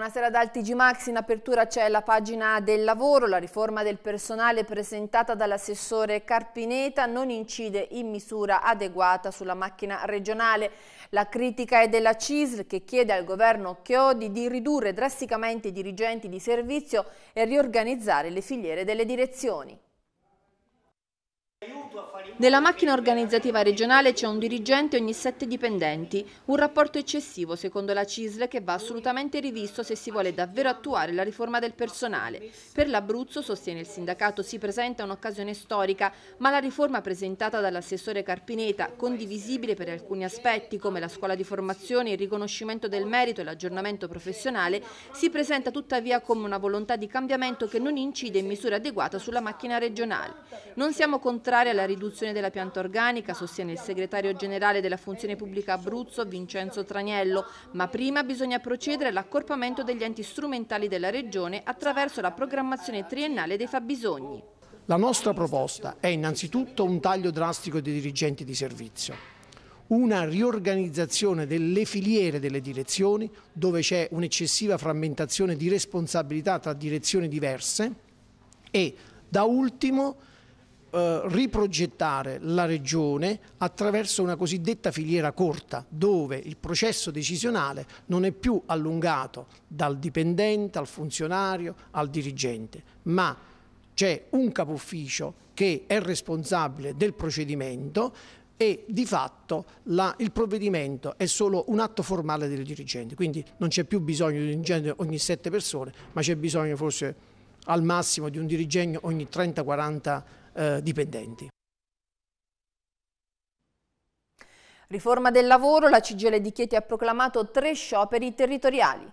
Buonasera dal TG Max, in apertura c'è la pagina del lavoro, la riforma del personale presentata dall'assessore Carpineta non incide in misura adeguata sulla macchina regionale. La critica è della CISL che chiede al governo Chiodi di ridurre drasticamente i dirigenti di servizio e riorganizzare le filiere delle direzioni. Nella macchina organizzativa regionale c'è un dirigente ogni sette dipendenti, un rapporto eccessivo secondo la CISL che va assolutamente rivisto se si vuole davvero attuare la riforma del personale. Per l'Abruzzo, sostiene il sindacato, si presenta un'occasione storica, ma la riforma presentata dall'assessore Carpineta, condivisibile per alcuni aspetti come la scuola di formazione, il riconoscimento del merito e l'aggiornamento professionale, si presenta tuttavia come una volontà di cambiamento che non incide in misura adeguata sulla macchina regionale. Non siamo contrari alla riduzione riduzione della pianta organica, sostiene il segretario generale della Funzione Pubblica Abruzzo Vincenzo Traniello, ma prima bisogna procedere all'accorpamento degli enti strumentali della Regione attraverso la programmazione triennale dei fabbisogni. La nostra proposta è innanzitutto un taglio drastico dei dirigenti di servizio una riorganizzazione delle filiere delle direzioni dove c'è un'eccessiva frammentazione di responsabilità tra direzioni diverse e da ultimo eh, riprogettare la regione attraverso una cosiddetta filiera corta dove il processo decisionale non è più allungato dal dipendente al funzionario al dirigente ma c'è un capo ufficio che è responsabile del procedimento e di fatto la, il provvedimento è solo un atto formale del dirigente, quindi non c'è più bisogno di un dirigente ogni sette persone, ma c'è bisogno forse al massimo di un dirigente ogni 30-40 eh, dipendenti. Riforma del lavoro, la CGL di Chieti ha proclamato tre scioperi territoriali.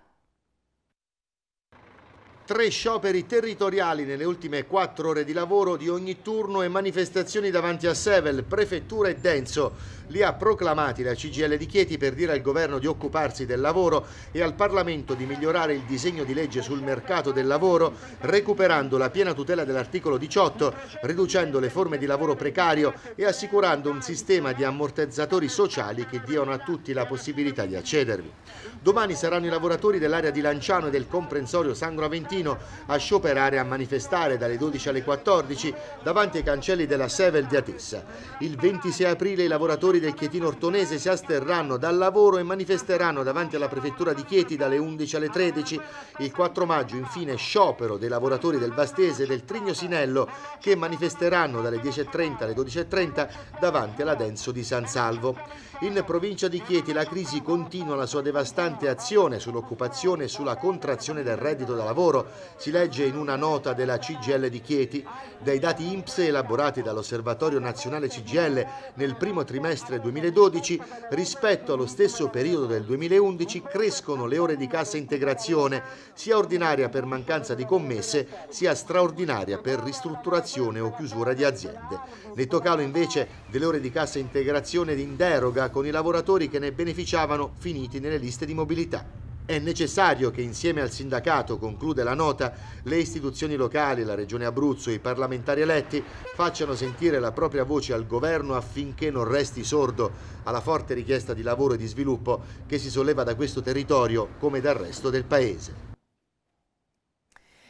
Tre scioperi territoriali nelle ultime quattro ore di lavoro di ogni turno e manifestazioni davanti a Sevel, Prefettura e Denso li ha proclamati la CGL di Chieti per dire al governo di occuparsi del lavoro e al Parlamento di migliorare il disegno di legge sul mercato del lavoro, recuperando la piena tutela dell'articolo 18, riducendo le forme di lavoro precario e assicurando un sistema di ammortizzatori sociali che diano a tutti la possibilità di accedervi. Domani saranno i lavoratori dell'area di Lanciano e del comprensorio Sangro Aventino a scioperare e a manifestare dalle 12 alle 14 davanti ai cancelli della Sevel di Atessa. Il 26 aprile i lavoratori lavoratori del Chietino Ortonese si asterranno dal lavoro e manifesteranno davanti alla prefettura di Chieti dalle 11 alle 13. Il 4 maggio infine sciopero dei lavoratori del Vastese e del Trigno Sinello che manifesteranno dalle 10.30 alle 12.30 davanti alla Denso di San Salvo. In provincia di Chieti la crisi continua la sua devastante azione sull'occupazione e sulla contrazione del reddito da lavoro, si legge in una nota della CGL di Chieti. Dai dati INPS elaborati dall'Osservatorio Nazionale CGL nel primo trimestre 2012, rispetto allo stesso periodo del 2011 crescono le ore di cassa integrazione, sia ordinaria per mancanza di commesse, sia straordinaria per ristrutturazione o chiusura di aziende. Netto calo invece delle ore di cassa integrazione in deroga con i lavoratori che ne beneficiavano finiti nelle liste di mobilità. È necessario che insieme al sindacato, conclude la nota, le istituzioni locali, la Regione Abruzzo e i parlamentari eletti facciano sentire la propria voce al governo affinché non resti sordo alla forte richiesta di lavoro e di sviluppo che si solleva da questo territorio come dal resto del Paese.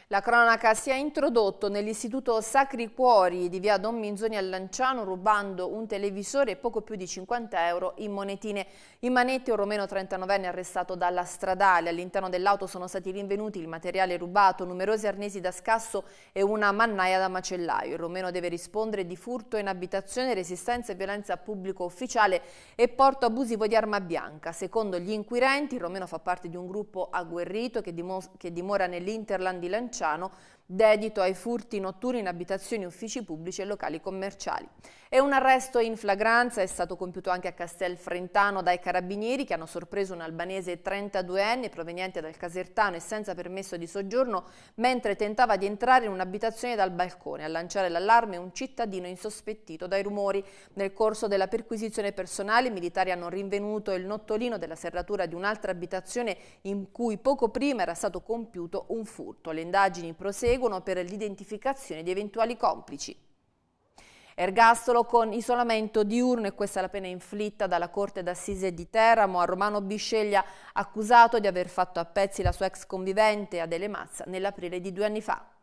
La cronaca si è introdotto nell'istituto Sacri Cuori di via Don Minzoni a Lanciano rubando un televisore e poco più di 50 euro in monetine. In manette un romeno 39enne arrestato dalla stradale. All'interno dell'auto sono stati rinvenuti il materiale rubato, numerosi arnesi da scasso e una mannaia da macellaio. Il romeno deve rispondere di furto in abitazione, resistenza e violenza a pubblico ufficiale e porto abusivo di arma bianca. Secondo gli inquirenti il romeno fa parte di un gruppo agguerrito che dimora nell'Interland di Lanciano Lanciano dedito ai furti notturni in abitazioni, uffici pubblici e locali commerciali. E un arresto in flagranza è stato compiuto anche a Castelfrentano dai carabinieri che hanno sorpreso un albanese 32enne proveniente dal Casertano e senza permesso di soggiorno mentre tentava di entrare in un'abitazione dal balcone. A lanciare l'allarme un cittadino insospettito dai rumori. Nel corso della perquisizione personale i militari hanno rinvenuto il nottolino della serratura di un'altra abitazione in cui poco prima era stato compiuto un furto. Le indagini proseguono per l'identificazione di eventuali complici. Ergastolo con isolamento diurno e questa è la pena inflitta dalla Corte d'Assise di Teramo a Romano Bisceglia accusato di aver fatto a pezzi la sua ex convivente Adele Mazza nell'aprile di due anni fa.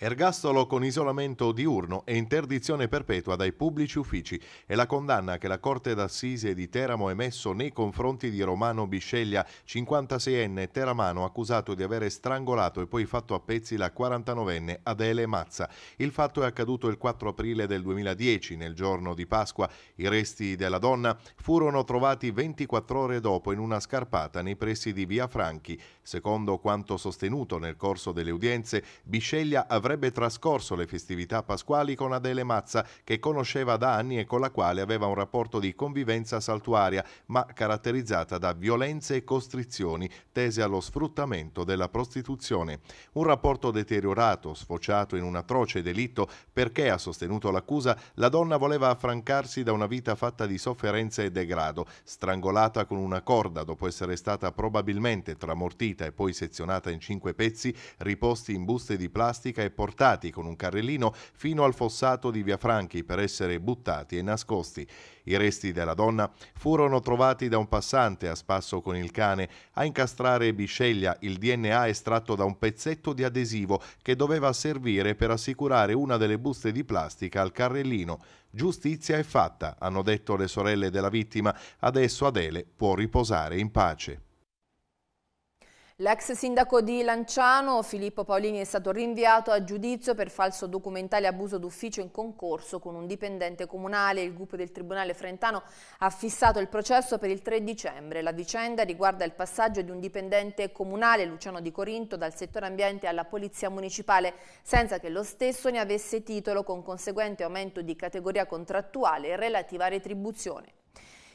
Ergastolo con isolamento diurno e interdizione perpetua dai pubblici uffici è la condanna che la Corte d'Assise di Teramo ha emesso nei confronti di Romano Bisceglia, 56enne teramano accusato di aver strangolato e poi fatto a pezzi la 49enne Adele Mazza. Il fatto è accaduto il 4 aprile del 2010, nel giorno di Pasqua. I resti della donna furono trovati 24 ore dopo in una scarpata nei pressi di Via Franchi. Secondo quanto sostenuto nel corso delle udienze, Bisceglia avrebbe avrebbe trascorso le festività pasquali con Adele Mazza, che conosceva da anni e con la quale aveva un rapporto di convivenza saltuaria, ma caratterizzata da violenze e costrizioni tese allo sfruttamento della prostituzione. Un rapporto deteriorato, sfociato in un atroce delitto, perché, ha sostenuto l'accusa, la donna voleva affrancarsi da una vita fatta di sofferenza e degrado, strangolata con una corda dopo essere stata probabilmente tramortita e poi sezionata in cinque pezzi, riposti in buste di plastica e portati con un carrellino fino al fossato di Via Franchi per essere buttati e nascosti. I resti della donna furono trovati da un passante a spasso con il cane. A incastrare Bisceglia il DNA estratto da un pezzetto di adesivo che doveva servire per assicurare una delle buste di plastica al carrellino. Giustizia è fatta, hanno detto le sorelle della vittima. Adesso Adele può riposare in pace. L'ex sindaco di Lanciano, Filippo Paolini, è stato rinviato a giudizio per falso documentale abuso d'ufficio in concorso con un dipendente comunale. Il gruppo del Tribunale Frentano ha fissato il processo per il 3 dicembre. La vicenda riguarda il passaggio di un dipendente comunale, Luciano Di Corinto, dal settore ambiente alla Polizia Municipale, senza che lo stesso ne avesse titolo, con conseguente aumento di categoria contrattuale e relativa retribuzione.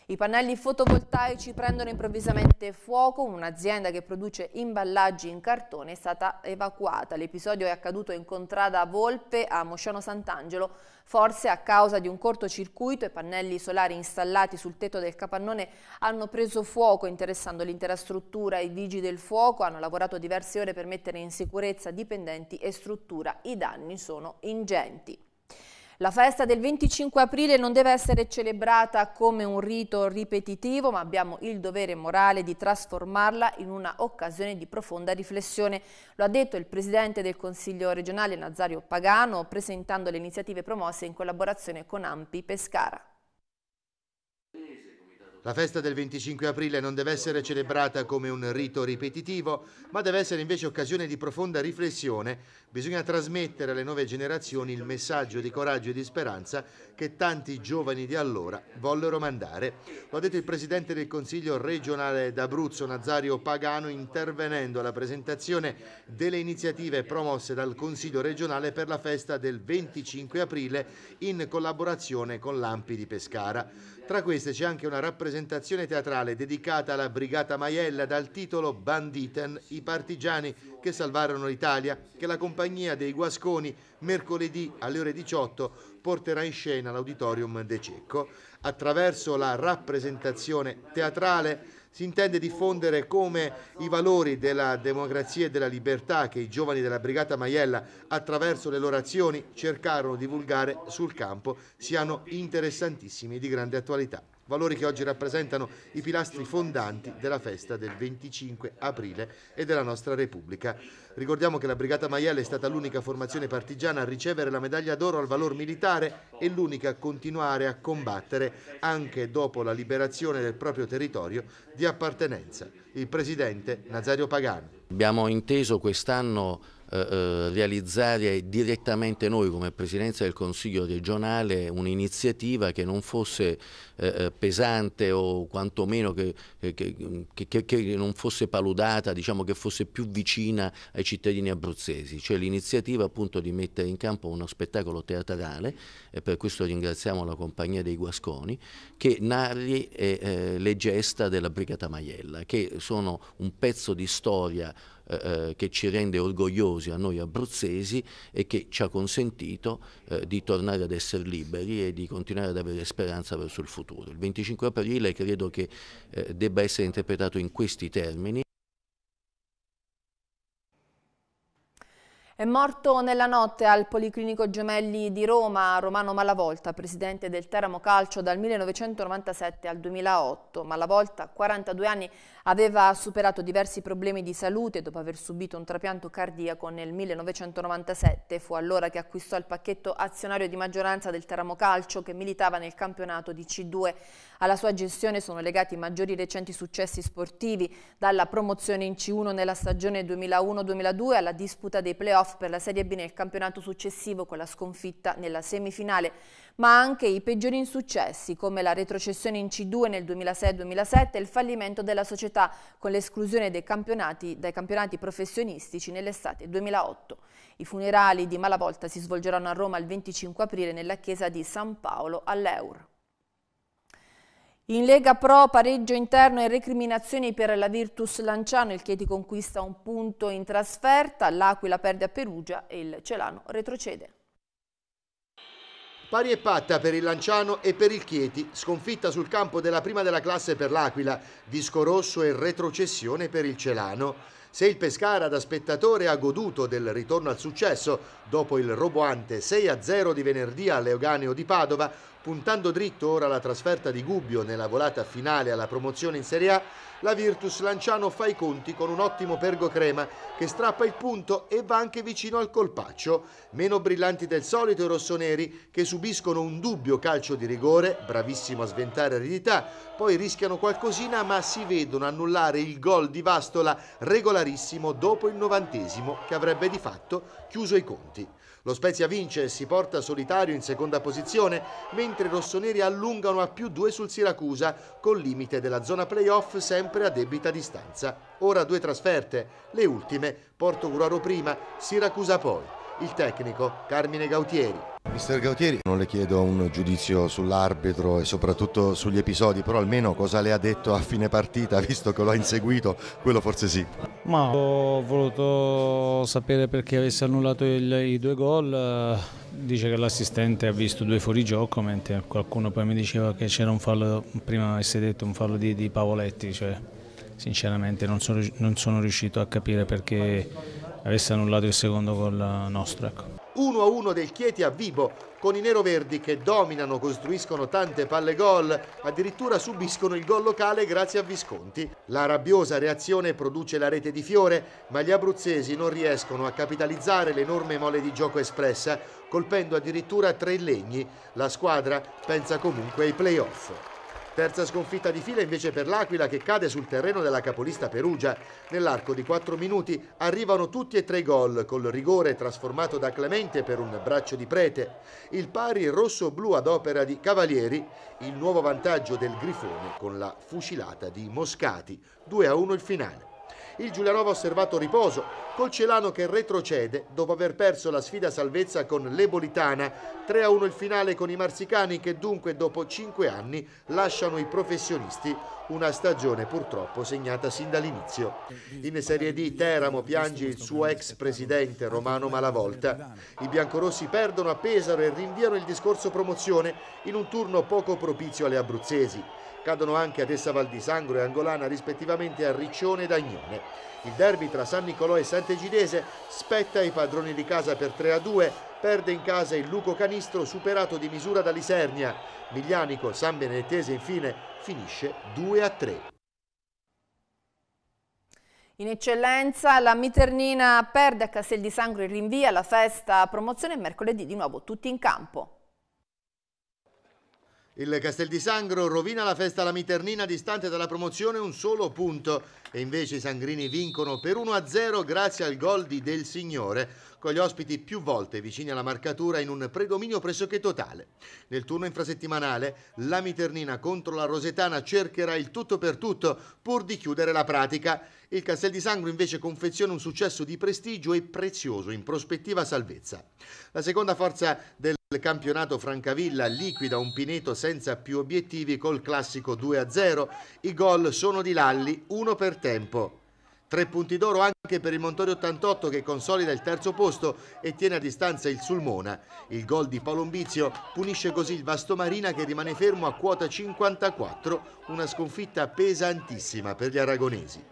I pannelli fotovoltaici prendono improvvisamente fuoco, un'azienda che produce imballaggi in cartone è stata evacuata. L'episodio è accaduto in contrada Volpe a Mosciano Sant'Angelo, forse a causa di un cortocircuito i pannelli solari installati sul tetto del capannone hanno preso fuoco interessando l'intera struttura. I vigili del fuoco hanno lavorato diverse ore per mettere in sicurezza dipendenti e struttura. I danni sono ingenti. La festa del 25 aprile non deve essere celebrata come un rito ripetitivo, ma abbiamo il dovere morale di trasformarla in una occasione di profonda riflessione. Lo ha detto il Presidente del Consiglio regionale Nazario Pagano, presentando le iniziative promosse in collaborazione con Ampi Pescara. La festa del 25 aprile non deve essere celebrata come un rito ripetitivo, ma deve essere invece occasione di profonda riflessione. Bisogna trasmettere alle nuove generazioni il messaggio di coraggio e di speranza che tanti giovani di allora vollero mandare. Lo ha detto il Presidente del Consiglio regionale d'Abruzzo, Nazario Pagano, intervenendo alla presentazione delle iniziative promosse dal Consiglio regionale per la festa del 25 aprile in collaborazione con l'Ampi di Pescara. Tra queste c'è anche una rappresentazione teatrale dedicata alla Brigata Maiella dal titolo Banditen, i partigiani che salvarono l'Italia, che la compagnia dei Guasconi mercoledì alle ore 18 porterà in scena all'Auditorium De Cecco. Attraverso la rappresentazione teatrale si intende diffondere come i valori della democrazia e della libertà che i giovani della Brigata Maiella attraverso le loro azioni cercarono di divulgare sul campo siano interessantissimi e di grande attualità valori che oggi rappresentano i pilastri fondanti della festa del 25 aprile e della nostra Repubblica. Ricordiamo che la Brigata Maiella è stata l'unica formazione partigiana a ricevere la medaglia d'oro al valor militare e l'unica a continuare a combattere anche dopo la liberazione del proprio territorio di appartenenza. Il presidente Nazario Pagani. Abbiamo inteso quest'anno eh, eh, realizzare direttamente noi come Presidenza del Consiglio regionale un'iniziativa che non fosse eh, eh pesante o quantomeno che, che, che, che, non fosse paludata, diciamo che fosse più vicina ai cittadini abruzzesi, cioè l'iniziativa appunto di mettere in campo uno spettacolo teatrale e per questo ringraziamo la compagnia dei Guasconi che narri eh, le gesta della Brigata Maiella che sono un pezzo di storia eh, eh, che ci rende orgogliosi a noi abruzzesi e che ci ha consentito eh, di tornare ad essere liberi e di continuare ad avere speranza verso il futuro. Il 25 aprile credo che eh, debba essere interpretato in questi termini. È morto nella notte al Policlinico Gemelli di Roma Romano Malavolta, presidente del Teramo Calcio dal 1997 al 2008. Malavolta, 42 anni, aveva superato diversi problemi di salute dopo aver subito un trapianto cardiaco nel 1997. Fu allora che acquistò il pacchetto azionario di maggioranza del Teramo Calcio che militava nel campionato di C2. Alla sua gestione sono legati i maggiori recenti successi sportivi, dalla promozione in C1 nella stagione 2001-2002 alla disputa dei playoff per la Serie B nel campionato successivo con la sconfitta nella semifinale, ma anche i peggiori insuccessi come la retrocessione in C2 nel 2006-2007 e il fallimento della società con l'esclusione dai campionati, professionistici nell'estate 2008. I funerali di Malavolta si svolgeranno a Roma il 25 aprile nella chiesa di San Paolo all'Eur. In Lega Pro pareggio interno e recriminazioni per la Virtus Lanciano, il Chieti conquista un punto in trasferta, l'Aquila perde a Perugia e il Celano retrocede. Pari e patta per il Lanciano e per il Chieti, sconfitta sul campo della prima della classe per l'Aquila, disco rosso e retrocessione per il Celano. Se il Pescara da spettatore ha goduto del ritorno al successo dopo il roboante 6-0 di venerdì all'Euganeo di Padova, puntando dritto ora alla trasferta di Gubbio nella volata finale alla promozione in Serie A, la Virtus Lanciano fa i conti con un ottimo Pergo Crema che strappa il punto e va anche vicino al colpaccio. Meno brillanti del solito i rossoneri che subiscono un dubbio calcio di rigore, bravissimo a sventare aridità, poi rischiano qualcosina ma si vedono annullare il gol di Vastola regolarissimo dopo il novantesimo che avrebbe di fatto chiuso i conti. Lo Spezia vince e si porta solitario in seconda posizione, mentre i rossoneri allungano a più due sul Siracusa, col limite della zona playoff sempre a debita distanza. Ora due trasferte, le ultime, Porto Gruaro prima, Siracusa poi. Il tecnico Carmine Gautieri. Mister Gautieri, non le chiedo un giudizio sull'arbitro e soprattutto sugli episodi, però almeno cosa le ha detto a fine partita, visto che lo ha inseguito, quello forse sì. Ma ho voluto sapere perché avesse annullato il, i due gol, dice che l'assistente ha visto due fuorigioco, mentre qualcuno poi mi diceva che c'era un fallo, prima avesse detto un fallo di, di Pavoletti, cioè sinceramente non sono, non sono riuscito a capire perché avesse annullato il secondo gol nostro. Ecco. 1-1 del Chieti a Vibo con i neroverdi che dominano, costruiscono tante palle gol, addirittura subiscono il gol locale grazie a Visconti. La rabbiosa reazione produce la rete di Fiore, ma gli abruzzesi non riescono a capitalizzare l'enorme mole di gioco espressa, colpendo addirittura tre legni. La squadra pensa comunque ai playoff. Terza sconfitta di fila invece per l'Aquila che cade sul terreno della capolista Perugia. Nell'arco di 4 minuti arrivano tutti e tre i gol, col rigore trasformato da Clemente per un braccio di Prete. Il pari rosso-blu ad opera di Cavalieri, il nuovo vantaggio del Grifone con la fucilata di Moscati. 2 a 1 il finale. Il Giulianova ha osservato riposo, col Celano che retrocede dopo aver perso la sfida salvezza con l'Ebolitana, 3 a 1 il finale con i Marsicani che dunque dopo 5 anni lasciano i professionisti, una stagione purtroppo segnata sin dall'inizio. In Serie D Teramo piange il suo ex presidente Romano Malavolta. I biancorossi perdono a Pesaro e rinviano il discorso promozione in un turno poco propizio alle abruzzesi. Cadono anche a Tessa Val di Sangro e Angolana rispettivamente a Riccione ed Agnone. Il derby tra San Nicolò e Sant'Egidese spetta ai padroni di casa per 3 a 2, perde in casa il Luco Canistro superato di misura da Lisernia. Miglianico, San Benedettese infine finisce 2 a 3. In eccellenza la Miternina perde a Castel di Sangro e rinvia la festa promozione mercoledì di nuovo tutti in campo. Il Castel di Sangro rovina la festa alla Miternina distante dalla promozione un solo punto e invece i sangrini vincono per 1-0 grazie al gol di Del Signore con gli ospiti più volte vicini alla marcatura in un predominio pressoché totale. Nel turno infrasettimanale la Miternina contro la Rosetana cercherà il tutto per tutto pur di chiudere la pratica. Il Castel di Sangro invece confeziona un successo di prestigio e prezioso in prospettiva salvezza. La seconda forza del il campionato Francavilla liquida un Pineto senza più obiettivi col classico 2-0. I gol sono di Lalli, uno per tempo. Tre punti d'oro anche per il Montori 88 che consolida il terzo posto e tiene a distanza il Sulmona. Il gol di Palombizio punisce così il Vastomarina che rimane fermo a quota 54, una sconfitta pesantissima per gli aragonesi.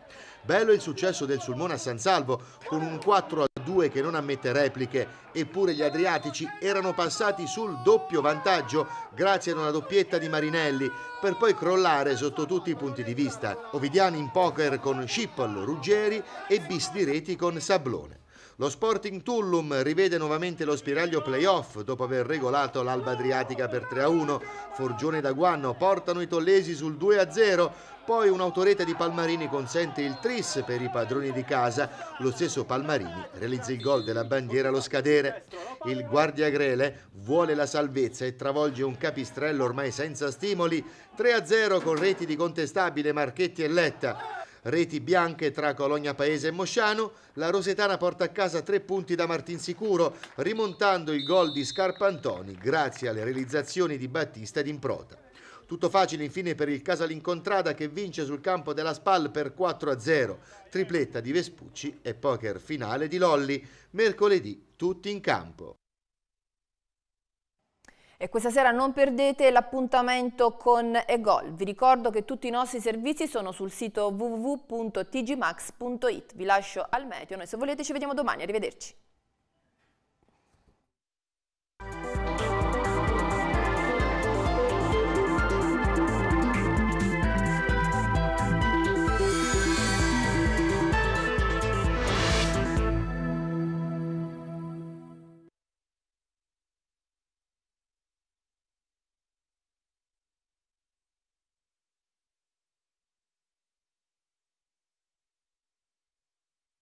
Bello il successo del Sulmona a San Salvo con un 4 2 2 che non ammette repliche, eppure gli adriatici erano passati sul doppio vantaggio grazie ad una doppietta di Marinelli, per poi crollare sotto tutti i punti di vista. Ovidiani in poker con Schiphol, Ruggeri e bis di reti con Sablone. Lo Sporting Tullum rivede nuovamente lo spiraglio playoff dopo aver regolato l'Alba Adriatica per 3-1. Forgione da Guanno portano i tollesi sul 2-0. Poi un'autorete di Palmarini consente il tris per i padroni di casa. Lo stesso Palmarini realizza il gol della bandiera allo scadere. Il Guardia Grele vuole la salvezza e travolge un capistrello ormai senza stimoli. 3-0 con reti di contestabile Marchetti e Letta reti bianche tra Cologna Paese e Mosciano, la Rosetana porta a casa tre punti da Martinsicuro, rimontando il gol di Scarpantoni grazie alle realizzazioni di Battista ed Improta. Tutto facile infine per il Casalincontrada che vince sul campo della SPAL per 4-0, tripletta di Vespucci e poker finale di Lolli, mercoledì tutti in campo. E questa sera non perdete l'appuntamento con EGOL. Vi ricordo che tutti i nostri servizi sono sul sito www.tgmax.it. Vi lascio al meteo. Noi se volete ci vediamo domani. Arrivederci.